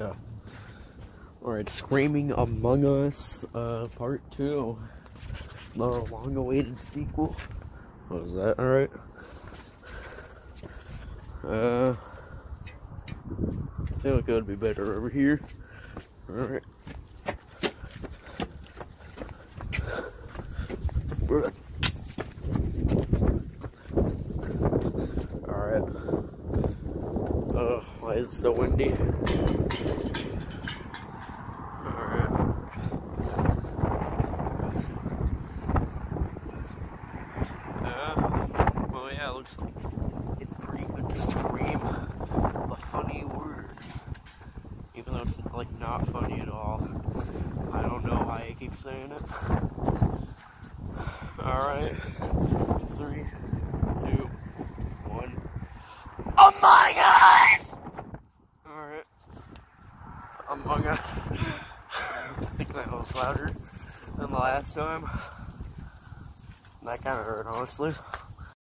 Yeah. Alright, Screaming Among Us, uh, part two. The long awaited sequel. What Was that alright? Uh, I feel like it would be better over here. Alright. Alright. Uh, why is it so windy? Uh, like it's pretty good to scream a funny word. Even though it's, like, not funny at all. I don't know why I keep saying it. Alright. Three, two, one. Among Us! Alright. Among Us. I think that was louder than the last time. That kind of hurt, honestly.